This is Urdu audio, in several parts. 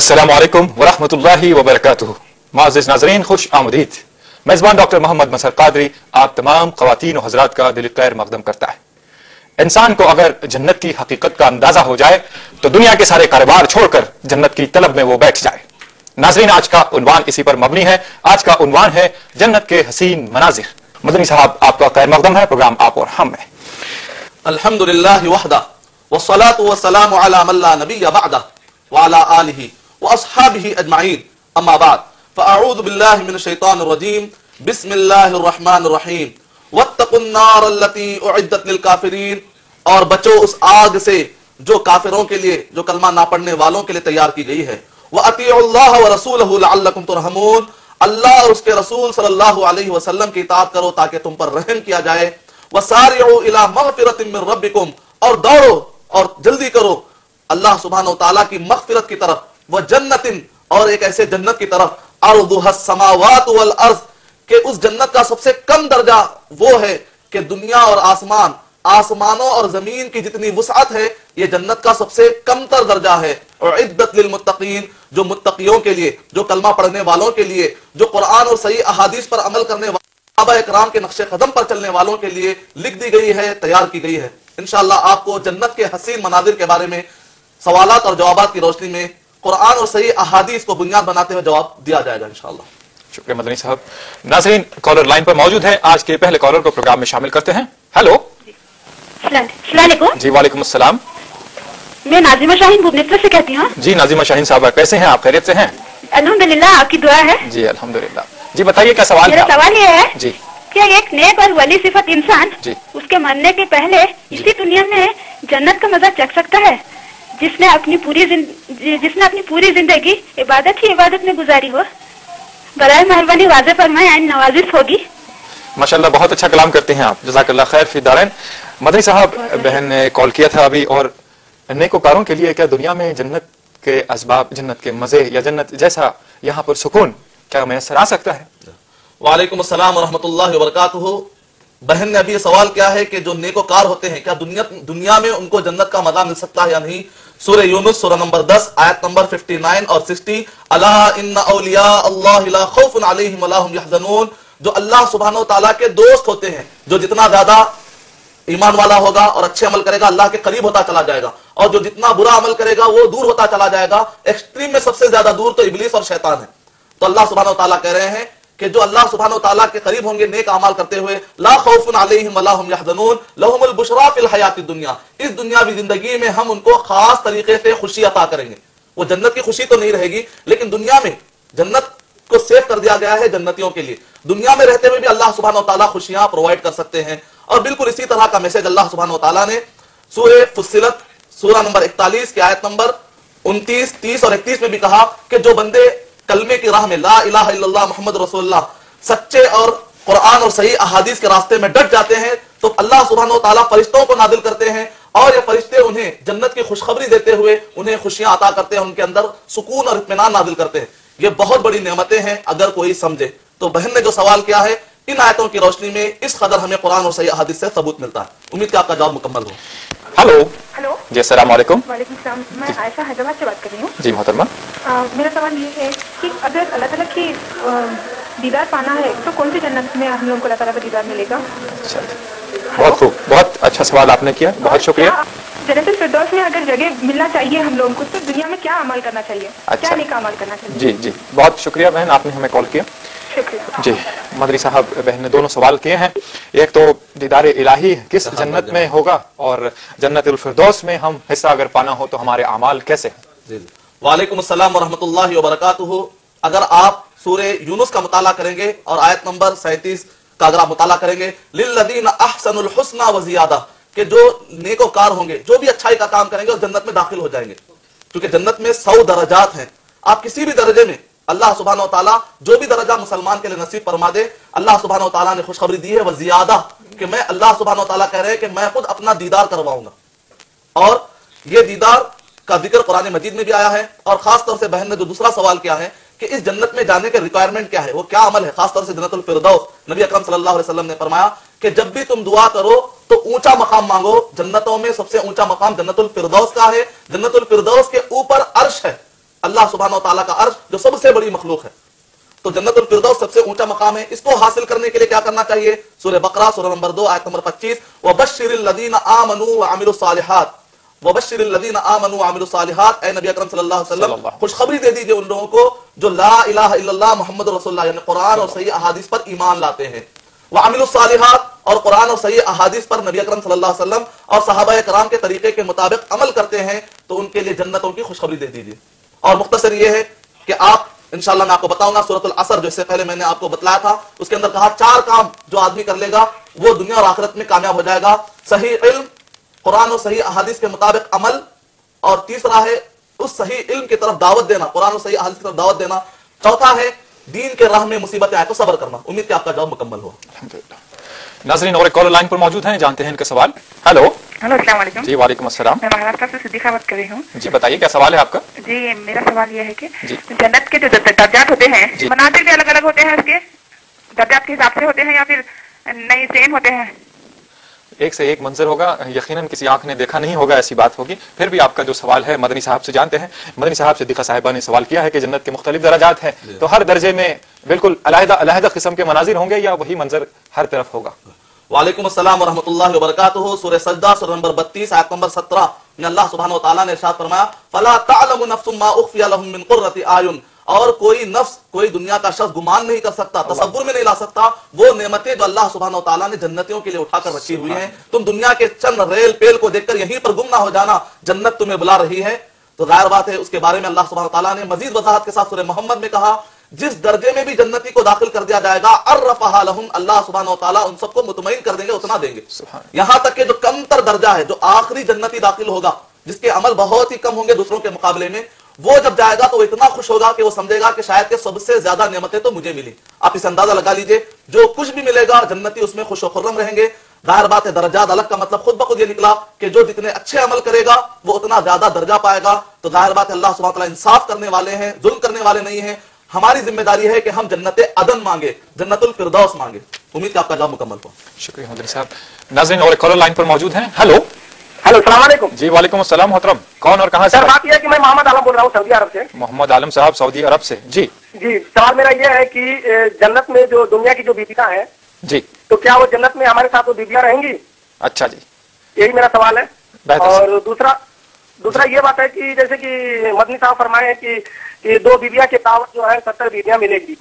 السلام علیکم ورحمۃ اللہ وبرکاتہ۔ معزز ناظرین، خوش آمدید۔ میزبان ڈاکٹر محمد مسر قادری، آپ تمام خواتین و حضرات کا دل خیر مقدم کرتا ہے۔ انسان کو اگر جنت کی حقیقت کا اندازہ ہو جائے، تو دنیا کے سارے کاروبار چھوڑ کر جنت کی طلب میں وہ بیٹھ جائے۔ ناظرین، آج کا عنوان اسی پر مبنی ہے۔ آج کا عنوان ہے جنت کے حسین مناظر۔ مدنی صاحب، آپ کا خیر مقدم ہے، پروگرام آپ اور ہم میں۔ الحمد للہ وحدہ، والصلاة والسلام على من لا نبی بعدہ وعلى آلہ واصحابہ اجمعین. اما بعد. فاعوذ باللہ من الشیطان الرجیم. بسم اللہ الرحمن الرحیم. واتقوا النار التي اعدت للکافرین. اور بچو اس آگ سے جو کافروں کے لیے، جو کلمہ نہ پڑھنے والوں کے لیے تیار کی گئی ہے. وَأَطِيعُوا اللَّهَ وَرَسُولَهُ لَعَلَّكُمْ تُرْحَمُونَ. اللہ اور اس کے رسول صلی اللہ علیہ وسلم کی اطاعت کرو تاکہ تم پر رحم کیا جائے. وَسَارِعُوا إِلَى مَغْفِرَةٍ مِّن رَبِّكُمْ. اور دوڑو اور جلدی کرو. اللہ سبحانہ وتعالی کی مغفرت کی طرف وہ جنت اور ایک ایسے جنت کی طرف ارضها السماوات والارض، کہ اس جنت کا سب سے کم درجہ وہ ہے کہ دنیا اور آسمان، آسمانوں اور زمین کی جتنی وسعت ہے، یہ جنت کا سب سے کم تر درجہ ہے۔ اور عدت للمتقین، جو متقیوں کے لیے، جو کلمہ پڑھنے والوں کے لیے، جو قرآن اور صحیح احادیث پر عمل کرنے والوں، صحابہ اکرام کے نقش قدم پر چلنے والوں کے لیے لکھ دی گئی ہے، تیار کی گئی ہے۔ انشاءاللہ آپ کو جنت کے حسین مناظر کے بارے میں سوالات اور جوابات کی روشنی میں قرآن اور صحیح احادیث کو بنیاد بناتے ہوئے جواب دیا جائے گا انشاءاللہ۔ شکریہ مدنی صاحب۔ ناظرین کالر لائن پر موجود ہیں۔ آج کے پہلے کالر کو پروگرام میں شامل کرتے ہیں۔ ہیلو۔ السلام السلام علیکم۔ جی وعلیکم السلام۔ میں ناظمہ شاہین بھوبنیشور سے کہتی ہوں۔ جی ناظمہ شاہین صاحبہ کیسے ہیں؟ آپ خیریت سے ہیں؟ الحمدللہ آپ کی دعا ہے؟ جی الحمدللہ۔ جی بتائیے کیا سوال میرا سوال یہ ہے جی۔ کہ ایک نیک اور ولی صفت انسان جی۔ اس کے مرنے کے پہلے اسی دنیا میں جنت کا مزہ چکھ سکتا ہے؟ جس نے اپنی پوری زند- جس نے اپنی پوری زندگی عبادت ہی عبادت میں گزاری ہو۔ برائے مہربانی واضح فرمائے آئین نوازش ہوگی۔ ماشاءاللہ بہت اچھا کلام کرتے ہیں آپ۔ جزاک اللہ خیر فی دارین مدنی صاحب بہن نے کال کیا تھا ابھی اور نیکوکاروں کے لیے کیا دنیا میں جنت کے اسباب جنت کے مزے یا جنت جیسا یہاں پر سکون کیا میسر آ سکتا ہے؟ وعلیکم السلام ورحمۃ اللہ وبرکاتہ۔ بہن نے ابھی یہ سوال کیا ہے کہ جو نیکوکار ہوتے ہیں کیا دنیا دنیا میں ان کو جنت کا مزہ مل سکتا ہے یا نہیں؟ سورہ یونس، سورہ نمبر 10 آیت نمبر 59 اور 60 اللہ ان اولیاء اللہ لا خوف علیہم ولا هم يحزنون جو اللہ سبحانہ و تعالیٰ کے دوست ہوتے ہیں، جو جتنا زیادہ ایمان والا ہوگا اور اچھے عمل کرے گا، اللہ کے قریب ہوتا چلا جائے گا۔ اور جو جتنا برا عمل کرے گا، وہ دور ہوتا چلا جائے گا۔ ایکسٹریم میں سب سے زیادہ دور تو ابلیس اور شیطان ہے۔ تو اللہ سبحانہ و تعالیٰ کہہ رہے ہیں کہ جو اللہ سبحانہ و تعالیٰ کے قریب ہوں گے، نیک اعمال کرتے ہوئے، لا خوف علیہم ولا هم يحزنون لهم البشرا فی الحیات الدنیا۔ اس دنیاوی زندگی میں ہم ان کو خاص طریقے سے خوشی عطا کریں گے۔ وہ جنت کی خوشی تو نہیں رہے گی، لیکن دنیا میں جنت کو سیو کر دیا گیا ہے جنتیوں کے لیے۔ دنیا میں رہتے ہوئے بھی اللہ سبحانہ و تعالیٰ خوشیاں پرووائڈ کر سکتے ہیں۔ اور بالکل اسی طرح کا میسج اللہ سبحانہ و تعالیٰ نے سورہ فصلت، سورہ نمبر اکتالیس کی آیت نمبر انتیس، تیس اور اکتیس میں بھی کہا کہ جو بندے کلمے کی راہ میں لا الہ الا اللہ محمد رسول اللہ سچے اور قرآن اور صحیح احادیث کے راستے میں ڈٹ جاتے ہیں، تو اللہ سبحانہ و تعالیٰ فرشتوں کو نادل کرتے ہیں اور یہ فرشتے انہیں جنت کی خوشخبری دیتے ہوئے انہیں خوشیاں عطا کرتے ہیں، ان کے اندر سکون اور اطمینان نادل کرتے ہیں۔ یہ بہت بڑی نعمتیں ہیں، اگر کوئی سمجھے۔ تو بہن نے جو سوال کیا ہے ان آیتوں کی روشنی میں اس قدر ہمیں قرآن اور صحیح احادیث سے ثبوت ملتا ہے۔ امید کہ آپ کا جواب مکمل ہو۔ ہلو۔ ہلو۔ جی السلام علیکم۔ وعلیکم السلام۔ میں عائشہ حیدرآباد سے بات کر رہی ہوں۔ جی محترمہ۔ میرا سوال یہ ہے کہ اگر اللہ تعالیٰ کی دیدار پانا ہے تو کون سی جنت میں ہم لوگوں کو اللہ تعالیٰ کا دیدار ملے گا؟ اچھا۔ بہت خوب۔ بہت اچھا سوال آپ نے کیا۔ بہت شکریہ۔ جنت الفردوس میں اگر جگہ ملنا چاہیے ہم لوگوں کو تو دنیا میں کیا عمل کرنا چاہیے؟ اچھا۔ کیا نیک عمل کرنا چاہیے؟ جی جی۔ بہت شکریہ بہن آپ نے ہمیں کال کیا۔ جی مدری صاحب بہن نے دونوں سوال کیے ہیں۔ ایک تو دیدار الہی کس جنت میں ہوگا؟ اور جنت الفردوس میں ہم حصہ اگر پانا ہو تو ہمارے اعمال کیسے ہیں؟ وعلیکم السلام ورحمۃ اللہ وبرکاتہ۔ اگر آپ سورہ یونس کا مطالعہ کریں گے اور آیت نمبر سینتیس کا اگر آپ مطالعہ کریں گے للذین احسن الحسنى وزیادہ کہ جو نیکوکار ہوں گے جو بھی اچھائی کا کام کریں گے وہ جنت میں داخل ہو جائیں گے۔ کیونکہ جنت میں سو درجات ہیں۔ آپ کسی بھی درجے میں اللہ سبحانہ و تعالیٰ جو بھی درجہ مسلمان کے لیے نصیب فرما دے، اللہ سبحانہ و تعالیٰ نے خوشخبری دی ہے وہ زیادہ کہ میں اللہ سبحانہ و تعالیٰ کہہ رہے ہیں کہ میں خود اپنا دیدار کرواؤں گا۔ اور یہ دیدار کا ذکر قرآن مجید میں بھی آیا ہے اور خاص طور سے بہن نے جو دوسرا سوال کیا ہے کہ اس جنت میں جانے کے ریکوائرمنٹ کیا ہے؟ وہ کیا عمل ہے؟ خاص طور سے جنت الفردوس۔ نبی اکرم صلی اللہ علیہ وسلم نے فرمایا کہ جب بھی تم دعا کرو تو اونچا مقام مانگو۔ جنتوں میں سب سے اونچا مقام جنت الفردوس کا ہے۔ جنت الفردوس کے اوپر عرش ہے۔ اللہ سبحانہ و تعالیٰ کا عرش جو سب سے بڑی مخلوق ہے۔ تو جنت الفردوس سب سے اونچا مقام ہے۔ اس کو حاصل کرنے کے لیے کیا کرنا چاہیے؟ سورہ بقرہ سورہ نمبر دو آیت نمبر پچیس۔ وبشر الذین آمنوا وعملوا الصالحات۔ وبشر الذین آمنوا وعملوا الصالحات۔ اے نبی اکرم صلی اللہ علیہ وسلم خوشخبری دے دیجیے ان لوگوں کو جو لا الہ الا اللہ محمد رسول اللہ یعنی قرآن اور صحیح احادیث پر ایمان لاتے ہیں۔ وعملوا الصالحات اور قرآن اور صحیح احادیث پر نبی اکرم صلی اللہ علیہ وسلم اور صحابہ کرام کے طریقے کے مطابق عمل کرتے ہیں تو ان کے لیے جنتوں کی خوشخبری دے دیجیے۔ اور مختصر یہ ہے کہ آپ، انشاءاللہ میں آپ کو بتاؤں گا سورۃ العصر جو اس سے پہلے میں نے آپ کو بتلایا تھا، اس کے اندر کہا چار کام جو آدمی کر لے گا، وہ دنیا اور آخرت میں کامیاب ہو جائے گا۔ صحیح علم، قرآن اور صحیح احادیث کے مطابق عمل، اور تیسرا ہے اس صحیح علم کی طرف دعوت دینا، قرآن اور صحیح احادیث کی طرف دعوت دینا۔ چوتھا ہے، دین کے راہ میں مصیبتیں آئے تو صبر کرنا۔ امید کہ آپ کا جواب مکمل ہو۔ الحمدللہ۔ ناظرین اور ایک کالر لائن پر موجود ہیں جانتے ہیں ان کا سوال۔ ہیلو ہلو السلام علیکم۔ جی وعلیکم السلام۔ میں مہاراشٹر سے صدیقہ بات کر رہی ہوں۔ جی بتائیے کیا سوال ہے آپ کا؟ جی میرا سوال یہ ہے کہ جی۔ جنت کے جو در- درجات ہوتے ہیں جی۔ مناظر بھی الگ الگ ہوتے ہیں اس کے؟ درجات کے حساب سے ہوتے ہیں یا پھر نہیں سیم ہوتے ہیں؟ ایک سے ایک منظر ہوگا۔ یقیناً کسی آنکھ نے دیکھا نہیں ہوگا ایسی بات ہوگی۔ پھر بھی آپ کا جو سوال ہے مدنی صاحب سے جانتے ہیں۔ مدنی صاحب صدیقہ صاحبہ نے سوال کیا ہے کہ جنت کے مختلف درجات ہیں۔ تو ہر درجے میں بالکل علیحدہ علیحدہ قسم کے مناظر ہوں گے یا وہی منظر ہر طرف ہوگا؟ وعلیکم السلام ورحمۃ اللہ وبرکاتہ سورہ سجدہ سورہ نمبر 32 آیت نمبر 17 میں اللہ سبحانہ و تعالیٰ نے ارشاد فرمایا فلا تعلم نفس ما اخفی لهم من قرۃ اعین اور کوئی نفس کوئی دنیا کا شخص گمان نہیں کر سکتا تصور میں نہیں لا سکتا وہ نعمتیں جو اللہ سبحانہ و تعالیٰ نے جنتیوں کے لیے اٹھا کر رکھی ہوئی ہیں۔ تم دنیا کے چند ریل پیل کو دیکھ کر یہیں پر گم نہ ہو جانا جنت تمہیں بلا رہی ہے۔ تو ظاہر بات ہے اس کے بارے میں اللہ سبحانہ و تعالیٰ نے مزید وضاحت کے ساتھ سورہ محمد میں کہا جس درجے میں بھی جنتی کو داخل کر دیا جائے گا ارفہا لہم اللہ سبحانہ و تعالیٰ ان سب کو مطمئن کر دیں گے اتنا دیں گے۔ یہاں تک کہ جو کم تر درجہ ہے جو آخری جنتی داخل ہوگا جس کے عمل بہت ہی کم ہوں گے دوسروں کے مقابلے میں وہ جب جائے گا تو وہ اتنا خوش ہوگا کہ وہ سمجھے گا کہ شاید کہ سب سے زیادہ نعمتیں تو مجھے ملی۔ آپ اس اندازہ لگا لیجیے جو کچھ بھی ملے گا جنتی اس میں خوش و خرم رہیں گے۔ ظاہر بات ہے درجات الگ کا مطلب خود بخود یہ نکلا کہ جو جتنے اچھے عمل کرے گا وہ اتنا زیادہ درجہ پائے گا۔ تو ظاہر بات ہے اللہ سبحانہ تعالیٰ انصاف کرنے والے ہیں ظلم کرنے والے نہیں ہیں۔ ہماری ذمہ داری ہے کہ ہم جنت عدن مانگے جنت الفردوس مانگے۔ امید کہ آپ کا جواب مکمل ہو شکریہ مدنی صاحب۔ ناظرین اور ایک کالر لائن پر موجود ہیں۔ ہیلو ہلو السلام علیکم۔ جی وعلیکم السلام محترم۔ کون اور کہاں سے؟ سر بات یہ ہے کہ میں محمد عالم بول رہا ہوں سعودی عرب سے۔ محمد عالم صاحب سعودی عرب سے۔ جی۔ جی سوال میرا یہ ہے کہ جنت میں جو دنیا کی جو بیویاں ہیں جی۔ تو کیا وہ جنت میں ہمارے ساتھ وہ بیویاں رہیں گی؟ اچھا جی۔ یہی میرا سوال ہے۔ اور دوسرا دوسرا یہ بات ہے کہ جیسے کہ مدنی صاحب فرمائے ہیں کہ دو بیویاں کے دعوت جو ہے ستر بیویاں ملے گی۔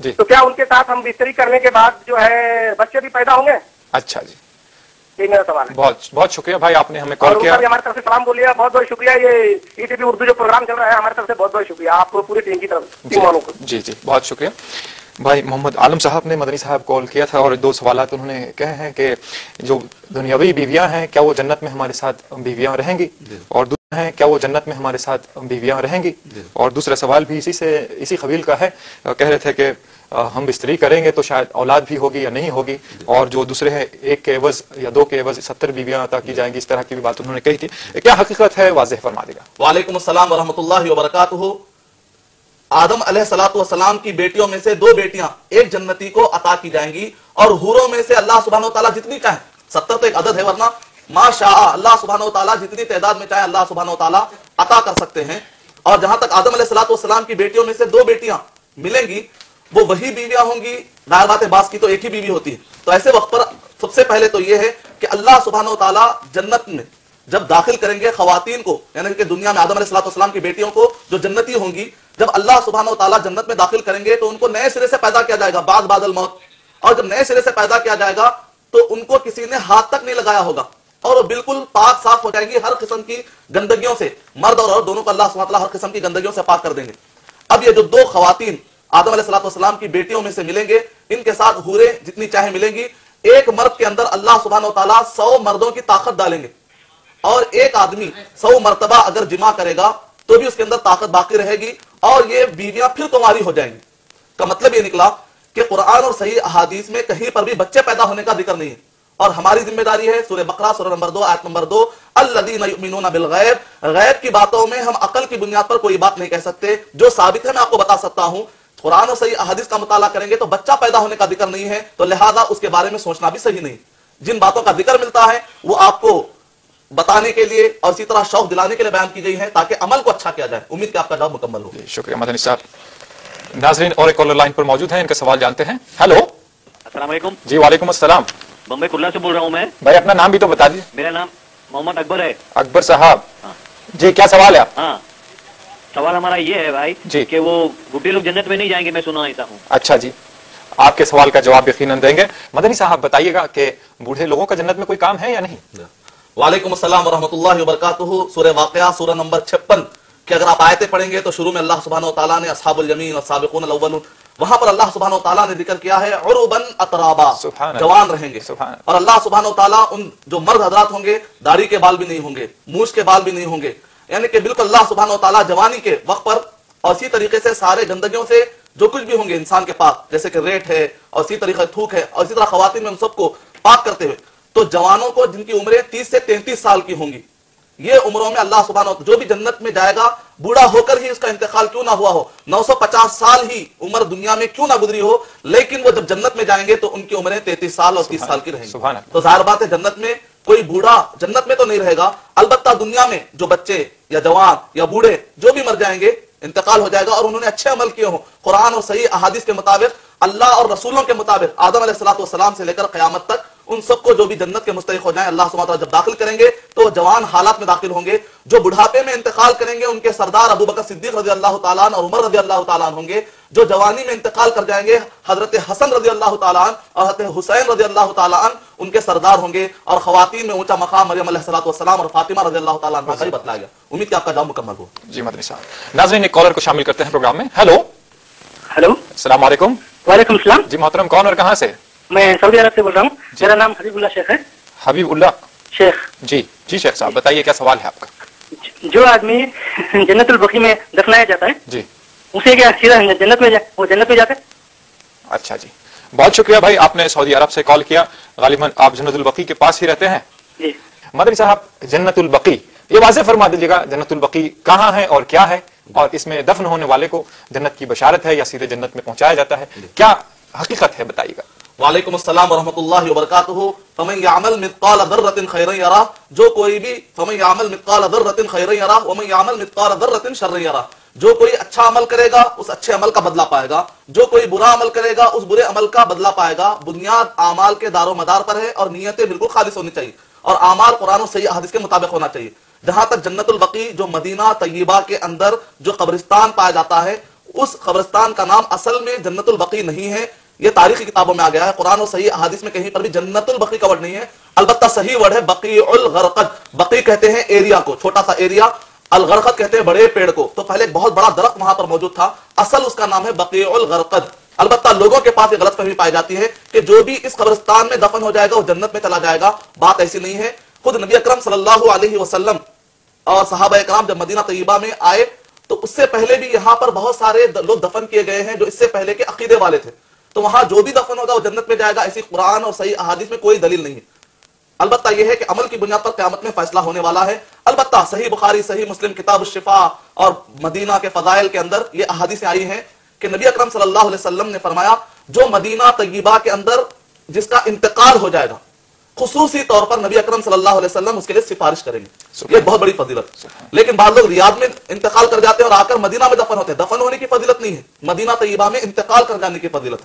جی۔ تو کیا ان کے ساتھ ہم بستری کرنے کے بعد جو ہے بچے بھی پیدا ہوں گے؟ اچھا جی۔ یہی میرا سوال ہے۔ بہت بہت شکریہ بھائی آپ نے ہمیں کال کیا۔ ہماری طرف سے سلام بولیے۔ بہت بہت شکریہ یہ ای ٹی پی اردو جو پروگرام چل رہا ہے ہماری طرف سے بہت بہت شکریہ۔ آپ کو پوری ٹیم کی طرف کو۔ جی جی بہت شکریہ۔ بھائی محمد عالم صاحب نے مدنی صاحب کال کیا تھا اور دو سوالات انہوں نے کہے ہیں کہ جو دنیاوی بیویاں ہیں کیا وہ جنت میں ہمارے ساتھ بیویاں رہیں گی؟ اور دوسرا ہے کیا وہ جنت میں ہمارے ساتھ بیویاں رہیں گی؟ اور دوسرا سوال بھی اسی سے اسی قبیل کا ہے۔ کہہ رہے تھے کہ ہم بستری کریں گے تو شاید اولاد بھی ہوگی یا نہیں ہوگی؟ اور جو دوسرے ہیں ایک کے عوض یا دو کے عوض ستر بیویاں عطا کی جائیں گی اس طرح کی بھی بات انہوں نے کہی تھی۔ کیا حقیقت ہے؟ واضح فرما دے گا۔ وعلیکم السلام ورحمۃ اللہ وبرکاتہ۔ آدم علیہ السلاۃ والسلام کی بیٹیوں میں سے دو بیٹیاں ایک جنتی کو عطا کی جائیں گی اور حوروں میں سے اللہ سبحانہ و تعالیٰ جتنی چاہیں ستر تو ایک عدد ہے ورنہ ما شاء اللہ سبحانہ و تعالیٰ جتنی تعداد میں چاہے اللہ سبحانہ و تعالیٰ عطا کر سکتے ہیں۔ اور جہاں تک آدم علیہ السلاۃ والسلام کی بیٹیوں میں سے دو بیٹیاں ملیں گی، وہ وہی بیویاں ہوں گی۔ ظاہر بات باس کی تو ایک ہی بیوی ہوتی ہے۔ تو ایسے وقت پر سب سے پہلے تو یہ ہے کہ اللہ سبحانہ و تعالیٰ جنت میں جب داخل کریں گے خواتین کو یعنی کہ دنیا میں آدم علیہ السلام کی بیٹیوں کو جو جنتی ہوں گی، جب اللہ سبحانہ و تعالیٰ جنت میں داخل کریں گے تو ان کو نئے سرے سے پیدا کیا جائے گا، بعد بادل موت اور جب نئے سرے سے پیدا کیا جائے گا تو ان کو کسی نے ہاتھ تک نہیں لگایا ہوگا۔ اور وہ بالکل پاک صاف ہو جائیں گی ہر قسم کی گندگیوں سے۔ مرد اور عورت دونوں کو اللہ سبحانہ تعالیٰ ہر قسم کی گندگیوں سے پاک کر دیں گے۔ اب یہ جو دو خواتین آدم علیہ السلام کی بیٹیوں میں سے ملیں گے، ان کے ساتھ حوریں جتنی چاہے ملیں گی۔ ایک مرد کے اندر اللہ سبحانہ و تعالیٰ سو مردوں کی طاقت ڈالیں گے۔ اور ایک آدمی سو مرتبہ اگر جمع کرے گا تو بھی اس کے اندر طاقت باقی رہے گی اور یہ بیویاں پھر کماری ہو جائیں گی۔ کا مطلب یہ نکلا کہ قرآن اور صحیح احادیث میں کہیں پر بھی بچے پیدا ہونے کا ذکر نہیں ہے۔ اور ہماری ذمہ داری ہے سورہ بقرہ، سورہ نمبر دو، آیت نمبر دو، الذین یؤمنون بالغیب، غیب کی باتوں میں ہم عقل کی بنیاد پر کوئی بات نہیں کہہ سکتے۔ جو ثابت ہے میں آپ کو بتا سکتا ہوں، قرآن اور صحیح احادیث کا مطالعہ کریں گے تو بچہ پیدا ہونے کا ذکر نہیں ہے، تو لہذا اس کے بارے میں سوچنا بھی صحیح نہیں۔ جن باتوں کا ذکر ملتا ہے، وہ آپ کو بتانے کے لیے اور اسی طرح شوق دلانے کے لیے بیان کی گئی ہیں تاکہ عمل کو اچھا کیا جائے۔ امید کہ آپ کا جواب مکمل ہو۔ جی، شکریہ مدنی صاحب۔ ناظرین اور ایک کالر لائن پر موجود ہیں ان کا سوال جانتے ہیں۔ ہیلو۔ السلام علیکم۔ جی وعلیکم السلام۔ بمبئی کلا سے بول رہا ہوں میں۔ بھائی اپنا نام بھی تو بتا دیجیے میرا نام محمد اکبر ہے۔ اکبر صاحب۔ ہاں۔ جی کیا سوال ہے آپ؟ ہاں۔ سوال ہمارا یہ ہے بھائی جی۔ کہ وہ گڈے لوگ جنت میں نہیں جائیں گے میں سنا ایسا ہوں۔ اچھا جی۔ آپ کے سوال کا جواب یقیناً دیں گے۔ مدنی صاحب بتائیے گا کہ بوڑھے لوگوں کا جنت میں کوئی کام ہے یا نہیں؟ وعلیکم السلام ورحمۃ اللہ وبرکاتہ سورہ واقعہ سورہ نمبر چھپن۔ کہ اگر آپ آیتیں پڑھیں گے تو شروع میں اللہ سبحانہ وتعالی نے اصحاب الیمین والسابقون الاولون وہاں پر اللہ سبحانہ وتعالی نے ذکر کیا ہے عربن اترابا جوان رہیں گے۔ اور اللہ سبحانہ وتعالی ان جو مرد حضرات ہوں گے داڑھی کے بال بھی نہیں ہوں گے موش کے بال بھی نہیں ہوں گے۔ یعنی کہ بالکل اللہ سبحانہ وتعالی جوانی کے وقت پر اور اسی طریقے سے سارے گندگیوں سے جو کچھ بھی ہوں گے انسان کے پاس جیسے کہ ریٹ ہے اور اسی طریقے تھوک ہے اور اسی طرح خواتین میں ہم سب کو پاک کرتے ہوئے۔ تو جوانوں کو جن کی عمریں تیس سے تینتیس سال کی ہوں گی یہ عمروں میں اللہ سبحانہ جو بھی جنت میں جائے گا بوڑھا ہو کر ہی اس کا انتقال کیوں نہ ہوا ہو؟ نو سو پچاس سال ہی عمر دنیا میں کیوں نہ گزری ہو؟ لیکن وہ جب جنت میں جائیں گے تو ان کی عمریں تینتیس سال اور تیس سال کی رہیں گی۔ تو ظاہر بات ہے جنت میں کوئی بوڑھا جنت میں تو نہیں رہے گا البتہ دنیا میں جو بچے یا جوان یا بوڑھے جو بھی مر جائیں گے انتقال ہو جائے گا اور انہوں نے اچھے عمل کیے ہوں۔ قرآن اور صحیح احادیث کے مطابق اللہ اور رسولوں کے مطابق آدم علیہ السلام والسلام سے لے کر قیامت تک ان سب کو جو بھی جنت کے مستحق ہو جائیں، اللہ سبحانہ وتعالی جب داخل کریں گے تو وہ جوان حالات میں داخل ہوں گے، جو بڑھاپے میں انتقال کریں گے ان کے سردار ابو بکر صدیق رضی اللہ تعالیٰ اور عمر رضی اللہ تعالیٰ ہوں گے، جو جوانی میں انتقال کر جائیں گے، حضرت حسن رضی اللہ تعالیٰ اور حضرت حسین رضی اللہ تعالیٰ ان کے سردار ہوں گے اور خواتین میں اونچا مقام مریم علیہ السلام اور فاطمہ رضی اللہ تعالیٰ عنہ کا ہی گیا۔ امید کہ آپ کا جواب مکمل ہو۔ جی مدنی صاحب۔ ناظرین، ایک کالر کو شامل کرتے ہیں پروگرام میں۔ ہیلو۔ ہلو؟ السلام علیکم۔ وعلیکم السلام۔ جی محترم کون اور کہاں سے؟ میں سعودی عرب سے بول رہا ہوں۔ جی۔ میرا نام حبیب اللہ شیخ ہے۔ حبیب اللہ۔ شیخ۔ جی جی شیخ صاحب بتائیے کیا سوال ہے آپ کا؟ جو آدمی جنت البقی میں دفنایا جاتا ہے جی۔ اسے کیا سیدھا جنت میں وہ جنت میں جاتا ہے؟ اچھا جی۔ بہت شکریہ بھائی آپ نے سعودی عرب سے کال کیا۔ غالباً آپ جنت البقی کے پاس ہی رہتے ہیں۔ جی۔ مدری صاحب جنت البقی یہ واضح فرما دیجیے گا جنت البقی کہاں ہے اور کیا ہے؟ اور اس میں دفن ہونے والے کو جنت کی بشارت ہے یا سیدھے جنت میں پہنچایا جاتا ہے، کیا حقیقت ہے بتائیے گا؟ وعلیکم السلام ورحمت اللہ وبرکاتہ۔ فمن یعمل مطال ذرت خيرا یرا جو کوئی بھی فمن یعمل مطال ذرت خيرا یرا ومن یعمل مطال ذرت شرا یرا جو کوئی اچھا عمل کرے گا، اس اچھے عمل کا بدلہ پائے گا۔ جو کوئی برا عمل کرے گا، اس برے عمل کا بدلہ پائے گا۔ بنیاد اعمال کے دار و مدار پر ہے اور نیتیں بالکل خالص ہونی چاہیے۔ اور اعمال قرآن و صحیح حدیث کے مطابق ہونا چاہیے۔ جہاں تک جنت البقی جو مدینہ طیبہ کے اندر جو قبرستان پایا جاتا ہے، اس قبرستان کا نام اصل میں جنت البقی نہیں ہے۔ یہ تاریخی کتابوں میں آ گیا ہے۔ قرآن و صحیح احادیث میں کہیں پر بھی جنت البقی کا ورڈ نہیں ہے۔ البتہ صحیح ورڈ ہے بقی الغرقد۔ بقی کہتے ہیں ایریا کو، چھوٹا سا ایریا الغرقد کہتے ہیں بڑے پیڑ کو۔ تو پہلے بہت بڑا درخت وہاں پر موجود تھا۔ اصل اس کا نام ہے بقی الغرقد۔ البتہ لوگوں کے پاس یہ غلط فہمی پائی جاتی ہے کہ جو بھی اس قبرستان میں دفن ہو جائے گا، وہ جنت میں چلا جائے گا۔ بات ایسی نہیں ہے۔ خود نبی اکرم صلی اللہ علیہ وسلم صحابہ اکرام جب مدینہ طیبہ میں آئے، تو اس سے پہلے بھی یہاں پر بہت سارے لوگ دفن کیے گئے ہیں جو اس سے پہلے کے عقیدے والے تھے۔ تو وہاں جو بھی دفن ہوگا وہ جنت میں جائے گا، ایسی قرآن اور صحیح احادیث میں کوئی دلیل نہیں ہے۔ البتہ یہ ہے کہ عمل کی بنیاد پر قیامت میں فیصلہ ہونے والا ہے۔ البتہ صحیح بخاری، صحیح مسلم، کتاب الشفا اور مدینہ کے فضائل کے اندر یہ احادیثیں آئی ہیں کہ نبی اکرم صلی اللہ علیہ وسلم نے فرمایا، جو مدینہ طیبہ کے اندر جس کا انتقال ہو جائے گا خصوصی طور پر نبی اکرم صلی اللہ علیہ وسلم اس کے لیے سفارش کریں گے۔ یہ بہت بڑی فضیلت۔ لیکن بعض لوگ ریاض میں انتقال کر جاتے ہیں اور آ کر مدینہ میں دفن ہوتے ہیں۔ دفن ہونے کی فضیلت نہیں ہے۔ مدینہ طیبہ میں انتقال کر جانے کی فضیلت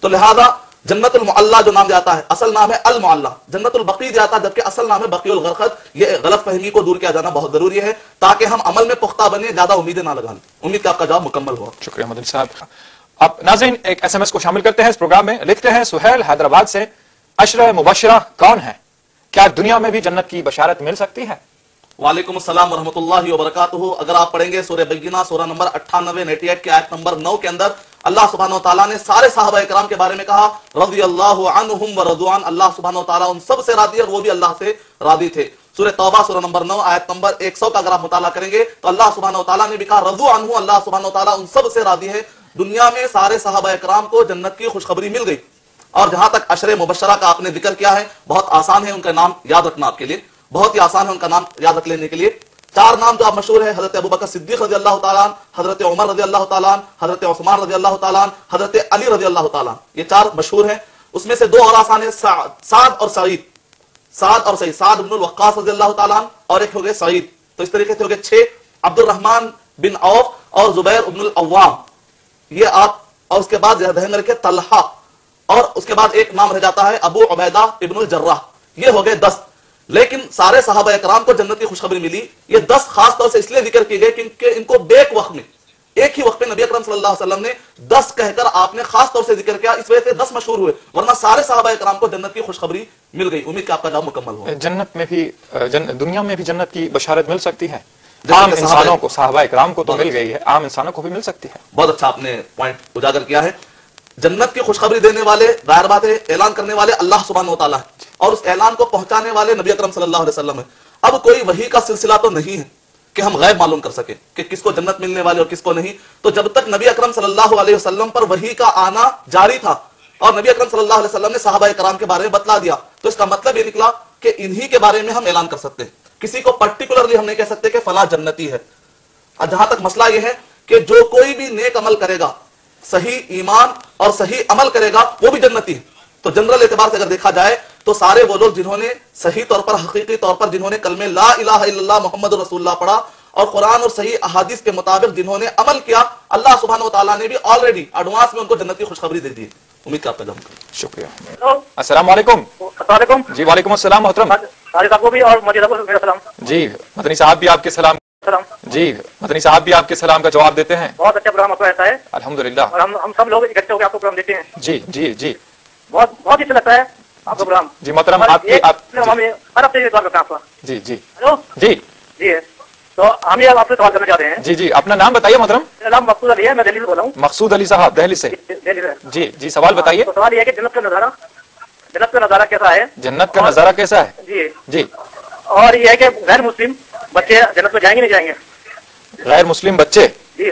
تو لہذا جنت المعلہ جو نام جاتا ہے اصل نام ہے المعلہ جنت البقی جاتا ہے جبکہ اصل نام ہے بقی الغرقد۔ یہ غلط فہمی کو دور کیا جانا بہت ضروری ہے تاکہ ہم عمل میں پختہ بنے زیادہ امیدیں نہ لگانے امید کا آپ کا جواب مکمل ہوا۔ شکریہ مدن صاحب۔ آپ ناظرین ایک ایس ایم ایس کو شامل کرتے ہیں اس پروگرام میں۔ لکھتے ہیں سہیل حیدرآباد سے۔ اشر مبشرہ کون ہے کیا دنیا میں بھی جنت کی بشارت مل سکتی ہے؟ وعلیکم السلام ورحمت اللہ وبرکاتہ۔ اگر آپ پڑھیں گے سورہ بیگینا سورہ نمبر اٹھانوے نیٹی ایٹ کے آیت نمبر نو کے اندر، اللہ سبحانہ وتعالی نے سارے صحابہ اکرام کے بارے میں کہا، رضی اللہ عنہم ورضوان اللہ سبحانہ و تعالیٰ ان سب سے راضی اور وہ بھی اللہ سے راضی تھے۔ سورہ توبہ، سورہ نمبر نو، آیت نمبر ایک سو کا اگر آپ مطالعہ کریں گے، تو اللہ سبحانہ وتعالی نے بھی کہا، رضو عنہم، اللہ سبحانہ وتعالی ان سب سے راضی ہے دنیا میں سارے صحابہ اکرام کو جنت کی خوشخبری مل گئی۔ اور جہاں تک عشر مبشرہ کا آپ نے ذکر کیا ہے، بہت آسان ہے ان کا نام یاد رکھنا آپ کے لیے۔ بہت ہی آسان ہے ان کا نام یاد رکھ لینے کے لیے۔ چار نام جو آپ مشہور ہیں، حضرت ابوبکر صدیق رضی اللہ تعالیٰ حضرت عمر رضی اللہ تعالیٰ حضرت عثمان رضی اللہ تعالیٰ حضرت علی رضی اللہ تعالیٰ یہ چار مشہور ہیں۔ اس میں سے دو اور آسان ہیں سعد اور سعید۔ سعد اور سعید، سعد بن الوقاص رضی اللہ تعالیٰ اور ایک ہو گئے سعید۔ تو اس طریقے سے ہو گئے چھ عبد الرحمن بن عوف اور زبیر ابن العوام۔ یہ آپ، اور اس کے بعد ذہن رکھے طلحہ۔ اور اس کے بعد ایک نام رہ جاتا ہے ابو عبیدہ ابن الجرہ یہ ہو گئے دس. لیکن سارے صحابہ اکرام کو جنت کی خوشخبری ملی. یہ دس خاص طور سے اس لیے ذکر کی گئے کیونکہ ان کو بیک وقت میں ایک ہی وقت میں نبی اکرم صلی اللہ علیہ وسلم نے دس کہہ کر آپ نے خاص طور سے ذکر کیا. اس وجہ سے دس مشہور ہوئے. ورنہ سارے صحابہ اکرام کو جنت کی خوشخبری مل گئی. امید کہ آپ کا کام مکمل ہو. جنت میں بھی جن دنیا میں بھی جنت کی بشارت مل سکتی ہے. عام انسانوں کو صحابہ اکرام کو تو مل گئی ہے. عام انسانوں کو بھی مل سکتی ہے. بہت اچھا آپ نے پوائنٹ اجاگر کیا ہے. جنت کی خوشخبری دینے والے، غیر بات اعلان کرنے والے اللہ سبحانہ و تعالیٰ ہے اور اس اعلان کو پہنچانے والے نبی اکرم صلی اللہ علیہ وسلم ہے اب کوئی وہی کا سلسلہ تو نہیں ہے کہ ہم غیب معلوم کر سکیں کہ کس کو جنت ملنے والے اور کس کو نہیں۔ تو جب تک نبی اکرم صلی اللہ علیہ وسلم پر وہی کا آنا جاری تھا اور نبی اکرم صلی اللہ علیہ وسلم نے صحابہ کرام کے بارے میں بتلا دیا، تو اس کا مطلب یہ نکلا کہ انہی کے بارے میں ہم اعلان کر سکتے ہیں۔ کسی کو پرٹیکولرلی ہم نہیں کہہ سکتے کہ فلاں جنتی ہے۔ اور جہاں تک مسئلہ یہ ہے کہ جو کوئی بھی نیک عمل کرے گا صحیح ایمان اور صحیح عمل کرے گا وہ بھی جنتی ہے۔ تو جنرل اعتبار سے اگر دیکھا جائے تو سارے وہ لوگ جنہوں نے صحیح طور پر حقیقی طور پر جنہوں نے کلمہ لا الہ الا اللہ محمد رسول اللہ پڑھا اور قرآن اور صحیح احادیث کے مطابق جنہوں نے عمل کیا اللہ سبحانہ وتعالی نے بھی آلریڈی اڈوانس میں ان کو جنت کی خوشخبری دے دی۔ امید کا پیدا شکریہ۔ السلام علیکم۔ السلام علیکم۔ جی وعلیکم السلام محترم۔ جی مدنی صاحب بھی آپ کے سلام۔ جی مدنی صاحب بھی آپ کے سلام کا جواب دیتے ہیں۔ بہت اچھا پروگرام آپ رہتا ہے۔ الحمد للہ ہم ہم سب لوگ اکٹھے ہو کے آپ کو پروگرام دیتے ہیں۔ جی جی جی۔ بہت بہت اچھا لگتا ہے آپ کا پروگرام۔ جی محترم آپ کی آپ ہر ہفتے سوال کرتا ہوں آپ جی جی۔ ہلو؟ جی۔ جی۔ تو ہم یہ آپ سے سوال کرنا چاہتے ہیں۔ جی جی۔ اپنا نام بتائیے محترم۔ میرا نام مقصود علی ہے میں دہلی سے بول رہا ہوں۔ مقصود علی صاحب دہلی سے۔ جی جی سوال بتائیے۔ سوال یہ ہے کہ جنت کا نظارہ جنت کا نظارہ کیسا ہے؟ جنت کا نظارہ کیسا ہے؟ جی۔ جی۔ اور یہ ہے کہ غیر مسلم بچے جنت میں جائیں گے نہیں جائیں گے؟ غیر مسلم بچے؟ جی۔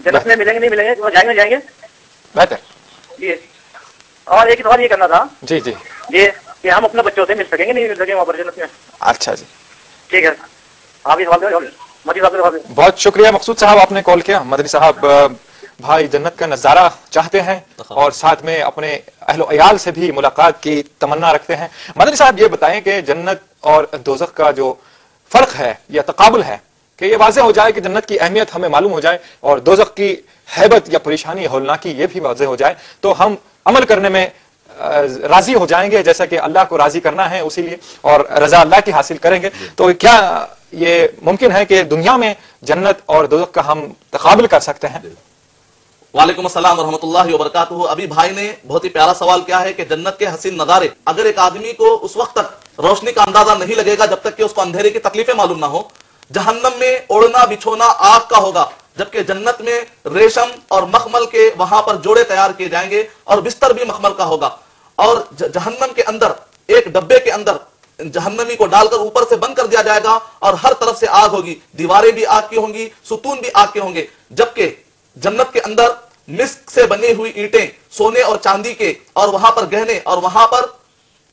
جنت میں ملیں گے نہیں ملیں گے؟ جائیں گے جائیں گے؟ بہتر۔ جی۔ اور ایک سوال یہ کرنا تھا۔ جی جی۔ جی کہ ہم اپنے بچوں سے مل سکیں گے نہیں مل سکیں گے وہاں پر جنت میں؟ اچھا جی۔ ٹھیک ہے۔ آپ یہ سوال بہت شکریہ مقصود صاحب آپ نے کال کیا۔ مدنی صاحب بھائی جنت کا نظارہ چاہتے ہیں اور ساتھ میں اپنے اہل و عیال سے بھی ملاقات کی تمنا رکھتے ہیں۔ مدنی صاحب یہ بتائیں کہ جنت اور دوزخ کا جو فرق ہے یا تقابل ہے کہ یہ واضح ہو جائے کہ جنت کی اہمیت ہمیں معلوم ہو جائے اور دوزخ کی حیبت یا پریشانی ہولناکی یہ بھی واضح ہو جائے تو ہم عمل کرنے میں راضی ہو جائیں گے جیسا کہ اللہ کو راضی کرنا ہے اسی لیے اور رضا اللہ کی حاصل کریں گے۔ جی۔ تو کیا یہ ممکن ہے کہ دنیا میں جنت اور دوزخ کا ہم تقابل کر سکتے ہیں؟ جی۔ وعلیکم السلام ورحمۃ اللہ وبرکاتہ۔ ابھی بھائی نے بہت ہی پیارا سوال کیا ہے کہ جنت کے حسین نظارے اگر ایک آدمی کو اس وقت تک روشنی کا اندازہ نہیں لگے گا جب تک کہ اس کو اندھیرے کی تکلیفیں معلوم نہ ہو جہنم میں اوڑنا بچھونا آگ کا ہوگا، جبکہ جنت میں ریشم اور مخمل کے وہاں پر جوڑے تیار کیے جائیں گے اور بستر بھی مخمل کا ہوگا۔ اور جہنم کے اندر، ایک ڈبے کے اندر جہنمی کو ڈال کر اوپر سے بند کر دیا جائے گا اور ہر طرف سے آگ ہوگی۔ دیواریں بھی آگ کی ہوں گی، ستون بھی آگ کے ہوں گے، جبکہ جنت کے اندر مسک سے بنی ہوئی اینٹیں سونے اور چاندی کے اور وہاں پر گہنے اور وہاں پر